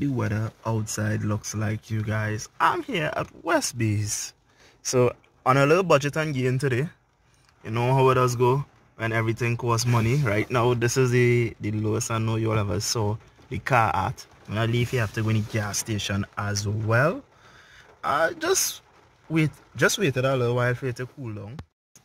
the weather outside looks like you guys. I'm here at westbees so on a little budget and gain today you know how it does go when everything costs money. Right now this is the the lowest i know you all ever saw the car at. When i leave you have to go in the gas station as well. Uh just wait just waited a little while for it to cool down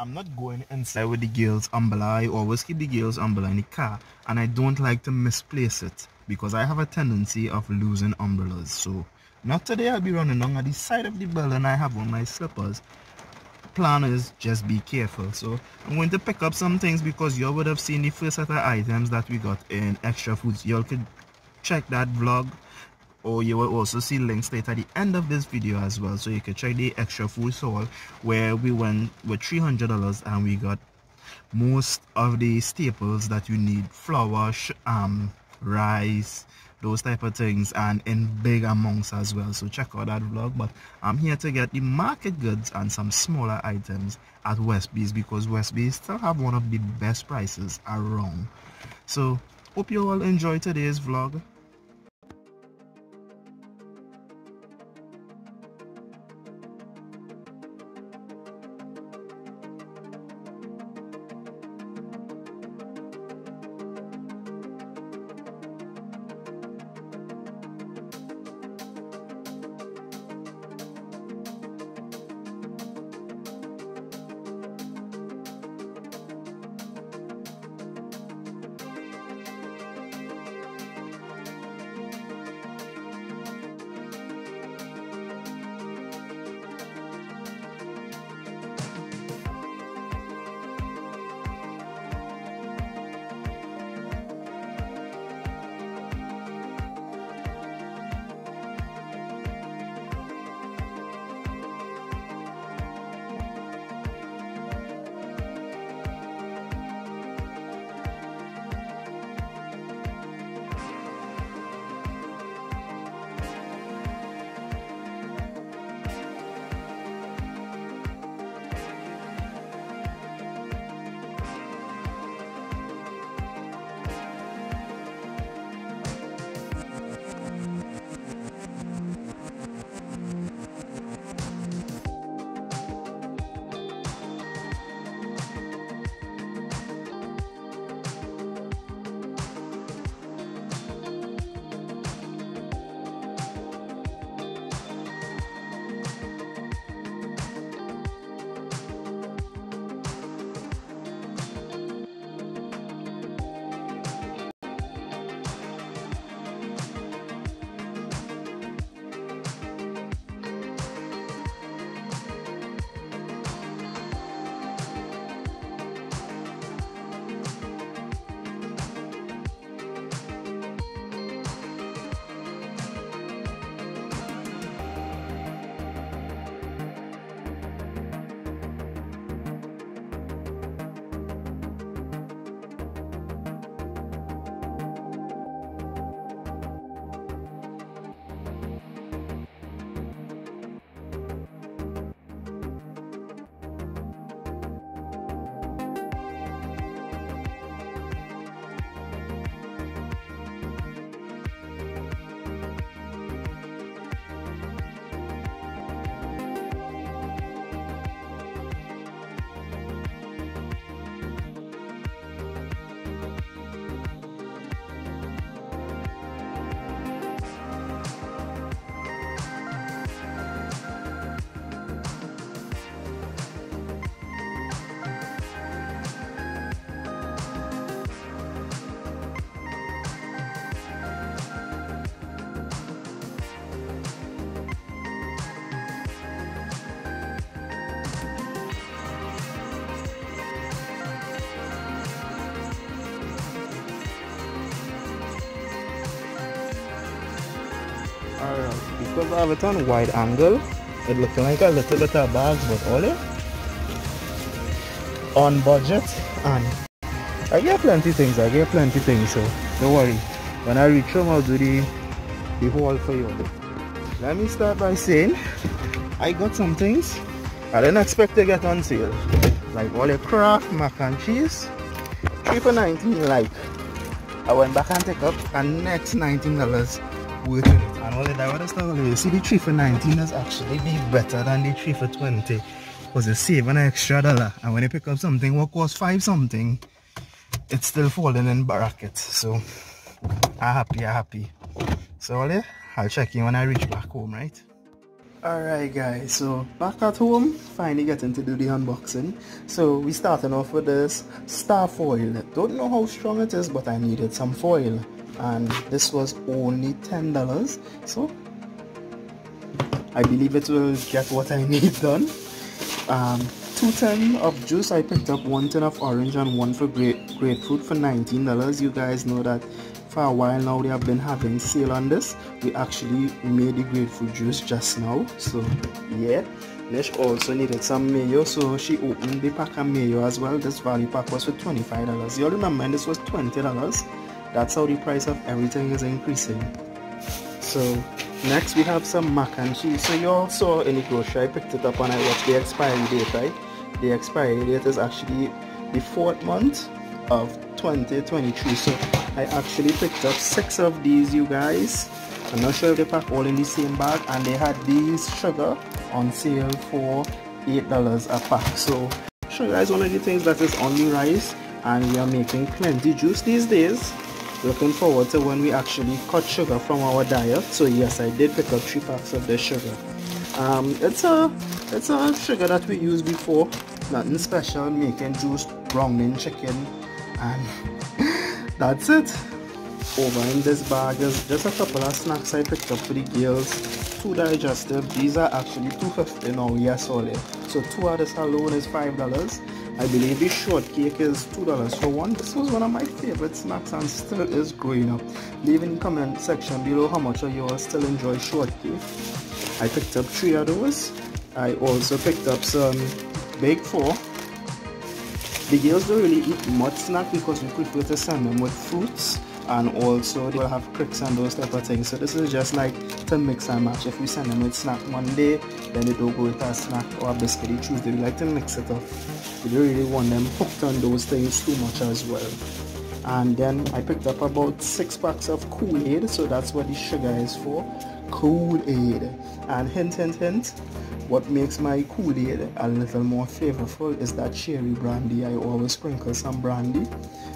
I'm not going inside with the girls umbrella. Always keep the girls umbrella in the car and I don't like to misplace it because I have a tendency of losing umbrellas. So not today I'll be running on the side of the building I have on my slippers. Plan is just be careful. So I'm going to pick up some things because y'all would have seen the first set of items that we got in extra foods. Y'all could check that vlog or you will also see links later at the end of this video as well so you can check the extra food haul where we went with 300 dollars and we got most of the staples that you need. Flour um rice those type of things and in big amounts as well. So check out that vlog. But i'm here to get the market goods and some smaller items at westbees because westbees still have one of the best prices around. So hope you all enjoy today's vlog because I have it on wide angle it looking like a little bit of bags but only on budget and I get plenty things I get plenty things so don't worry. When I reach home I'll do the the haul for you. Let me start by saying I got some things I didn't expect to get on sale. Like all the Kraft mac and cheese. 3 for 19 like. I went back and picked up a next $19 worth. And all that I was telling you, see the 3 for 19 is actually be better than the 3 for 20 because you save an extra dollar. And when you pick up something what costs 5 something, it's still falling in brackets. So I'm happy, I'm happy. So I'll check in when I reach back home, right? Alright guys, so back at home, finally getting to do the unboxing. So we starting off with this star foil. Don't know how strong it is, but I needed some foil. And this was only $10. So I believe it will get what I need done. Um, two tin of juice. I picked up one tin of orange and one for grape grapefruit for $19. You guys know that for a while now they have been having sale on this we actually made the grapefruit juice just now so yeah Nish also needed some mayo so she opened the pack of mayo as well this value pack was for $25 you all remember this was $20 that's how the price of everything is increasing. So next we have some mac and cheese so you all saw in the grocery I picked it up and I watched the expiry date right? The expiry date is actually the fourth month of 2023 so I actually picked up six of these you guys. I'm not sure if they pack all in the same bag and they had these sugar on sale for eight dollars a pack. So you guys one of the things that is on the rise and we are making plenty juice these days looking forward to when we actually cut sugar from our diet. So yes I did pick up three packs of this sugar. Um, it's a it's a sugar that we used before. Nothing special. Making juice browning chicken and that's it. Over in this bag is just a couple of snacks I picked up for the girls. Two digestive these are actually 250 now. Yes only so two of this alone is five dollars I believe this shortcake is two dollars for one. This was one of my favorite snacks and still is growing up. Leave in the comment section below how much of you all still enjoy shortcake I picked up three of those. I also picked up some baked Four. The girls don't really eat much snack because we prefer to send them with fruits and also they'll have Crix and those type of things. So this is just like to mix and match. If we send them with snack one day, then they don't go with a snack or a biscuit Tuesday. We like to mix it up. We don't really want them hooked on those things too much as well. And then I picked up about six packs of Kool-Aid, so that's what the sugar is for. Kool-Aid. And hint, hint, hint, what makes my Kool-Aid a little more flavorful is that cherry brandy. I always sprinkle some brandy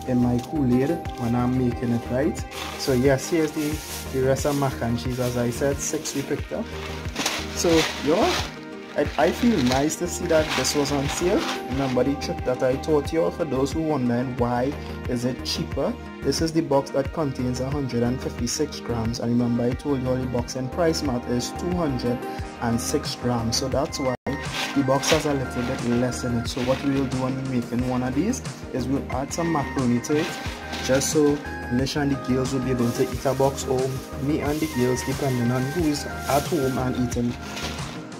in my Kool-Aid when I'm making it right. So yes, here's the, the rest of mac and cheese as I said, six we picked up. So yeah, I, I feel nice to see that this was on sale. Remember the trick that I taught you all for those who wondering why is it cheaper. This is the box that contains 156 grams and remember I told you all the box and PriceSmart is 206 grams so that's why the box has a little bit less in it so what we will do when we're making one of these is we'll add some macaroni to it just so Nisha and the girls will be able to eat a box or me and the girls depending on who is at home and eating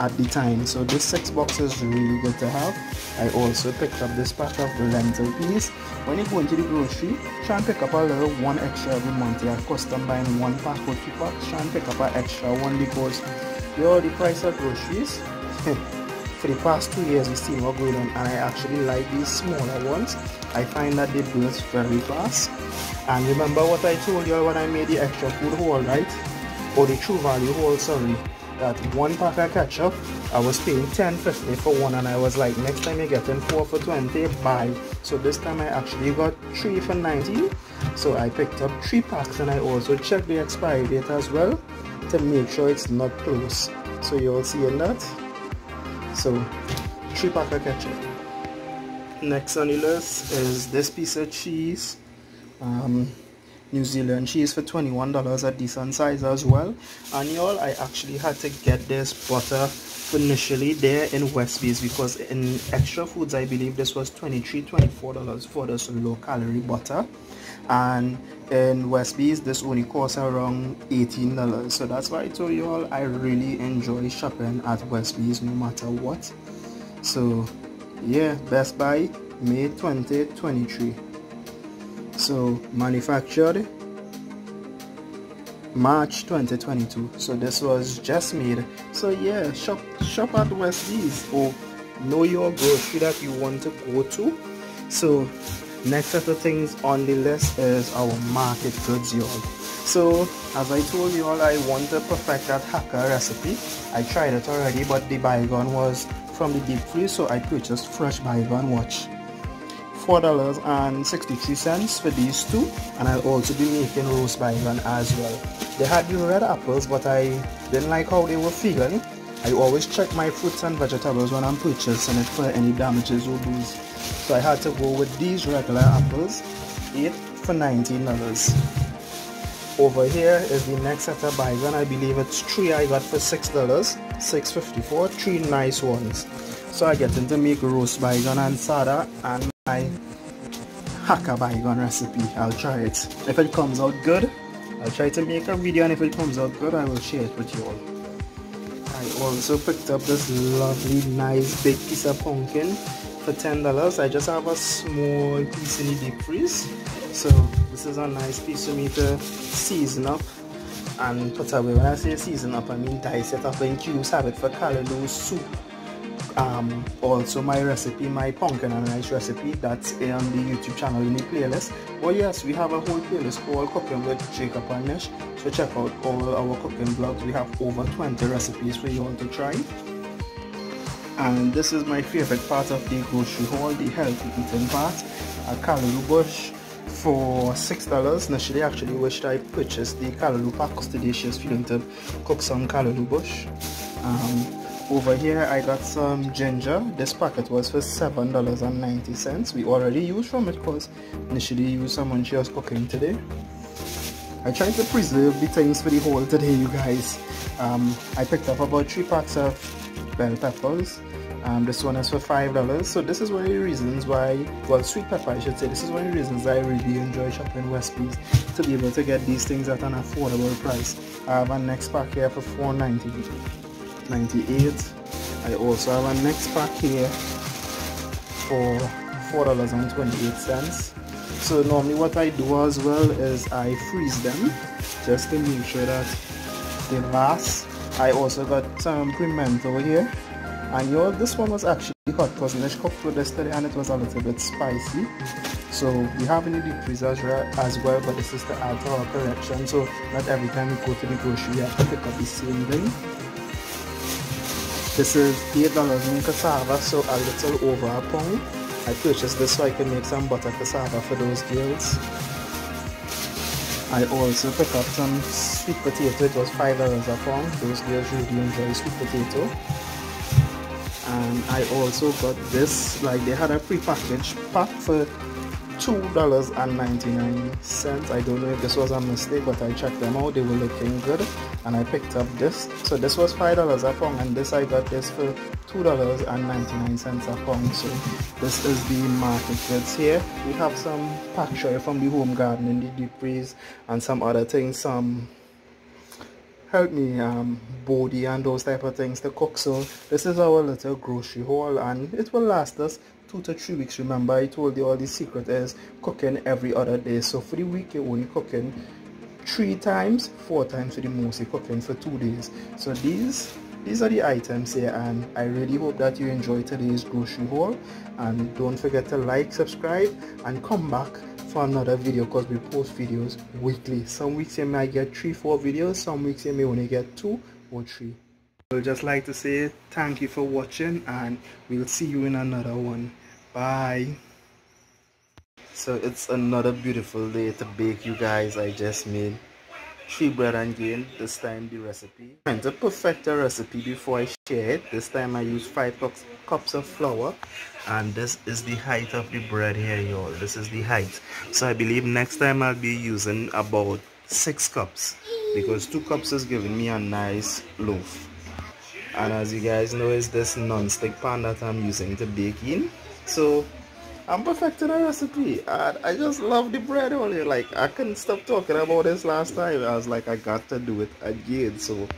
at the time. So this six box is really good to have. I also picked up this pack of lentil peas. When you go into the grocery try and pick up a little one extra every month. You're accustomed buying one pack or two packs try and pick up an extra one because you know the price of groceries for the past two years we see more going on. And i actually like these smaller ones. I find that they burst very fast. And remember what i told you when i made the extra food haul right? Or the TruValu haul sorry. That one pack of ketchup I was paying 10.50 for one and I was like next time you're getting 4 for 20 buy so this time I actually got 3 for 90. so I picked up 3 packs and I also checked the expiry date as well to make sure it's not close. So you all seeing that so 3 pack of ketchup. Next on the list is this piece of cheese. Um, New Zealand cheese for $21 a decent size as well. And y'all I actually had to get this butter initially there in Westbees because in extra foods I believe this was 23 $24 for this low calorie butter. And in Westbees this only costs around $18 so that's why I told you all I really enjoy shopping at Westbees no matter what. So yeah Best By May 2023 so manufactured March 2022 so this was just made. So yeah shop shop at Westbees or know your grocery that you want to go to. So next set of things on the list is our market goods y'all. So as i told you all i want to perfect that hakka recipe. I tried it already but the baigan was from the deep freeze so i purchased fresh baigan watch $4.63 for these two and I'll also be making roast baigan as well. They had the red apples but I didn't like how they were feeling. I always check my fruits and vegetables when I'm purchasing it for any damages or booze. So I had to go with these regular apples, 8 for $19. Over here is the next set of baigan. I believe it's 3 I got for $6, $6.54, 3 nice ones. So I get into make roast baigan and sada and my hakka baigan recipe. I'll try it. If it comes out good, I'll try to make a video and if it comes out good, I will share it with you all. I also picked up this lovely, nice big piece of pumpkin for $10. I just have a small piece in the deep freeze. So this is a nice piece for me to season up and put away. When I say season up, I mean dice it up in cubes, have it for callaloo soup um, also my recipe, my pumpkin and rice recipe that's on the YouTube channel in the playlist. Oh yes, we have a whole playlist called Cooking with Jacob and Nish. So check out all our cooking vlogs. We have over 20 recipes for you all to try. And this is my favorite part of the grocery haul, the healthy eating part. A callaloo bush for $6. Initially, actually wished I purchased the callaloo packs today. She's feeling to cook some callaloo bush. Um, over here I got some ginger. This packet was for seven dollars and ninety cents. We already used from it because initially used some when she was cooking today. I tried to preserve the things for the whole today you guys. Um, I picked up about three packs of bell peppers. Um, this one is for five dollars. So this is one of the reasons why well sweet pepper I should say. This is one of the reasons I really enjoy shopping Westbees to be able to get these things at an affordable price. I have a next pack here for 4.90 98 I also have a next pack here for $4.28 so normally what I do as well is I freeze them just to make sure that they last. I also got some pimento here. And yo this one was actually hot because Nish cooked this today and it was a little bit spicy. So we have in the freezer as well but this is the our collection so not every time we go to the grocery we have to pick up the same thing this is $8 in cassava, so a little over a pound. I purchased this so I can make some butter cassava for those girls. I also picked up some sweet potato, it was $5 a pound. Those girls really enjoy sweet potato. And I also got this, like they had a pre-packaged pack for $2.99 I don't know if this was a mistake but I checked them out they were looking good and I picked up this. So this was $5 a pound and this I got this for $2.99 a pound. So this is the market goods here. We have some pak choy from the home garden in the deep freeze and some other things some help me um body and those type of things to cook. So this is our little grocery haul and it will last us two to three weeks. Remember i told you all the secret is cooking every other day. So for the week you're only cooking three times four times for the most cooking for two days. So these these are the items here and i really hope that you enjoy today's grocery haul. And don't forget to like subscribe and come back for another video because we post videos weekly. Some weeks you might get three four videos some weeks you may only get two or three. I would just like to say thank you for watching and we'll see you in another one. Bye so it's another beautiful day to bake you guys i just made three bread and gain this time the recipe. And to perfect the recipe before i share it this time i use five cups cups of flour. And this is the height of the bread here y'all. This is the height. So i believe next time i'll be using about six cups. Because two cups is giving me a nice loaf. And as you guys know is this non-stick pan that i'm using to bake in. So I'm perfecting a recipe. And I just love the bread only. Like I couldn't stop talking about this last time. I was like I got to do it again so